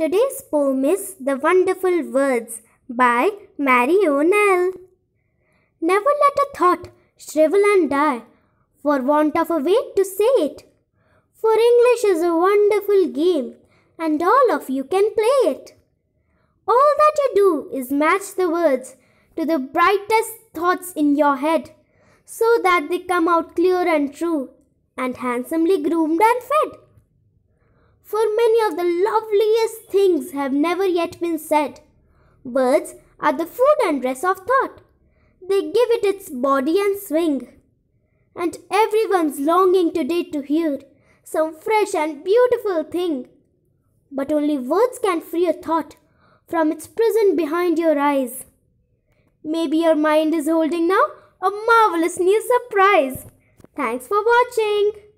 Today's poem is The Wonderful Words by Mary O'Neill. Never let a thought shrivel and die for want of a way to say it. For English is a wonderful game and all of you can play it. All that you do is match the words to the brightest thoughts in your head so that they come out clear and true and handsomely groomed and fed. For many of the loveliest have never yet been said. Words are the food and dress of thought. They give it its body and swing. And everyone's longing today to hear some fresh and beautiful thing. But only words can free a thought from its prison behind your eyes. Maybe your mind is holding now a marvelous new surprise. Thanks for watching.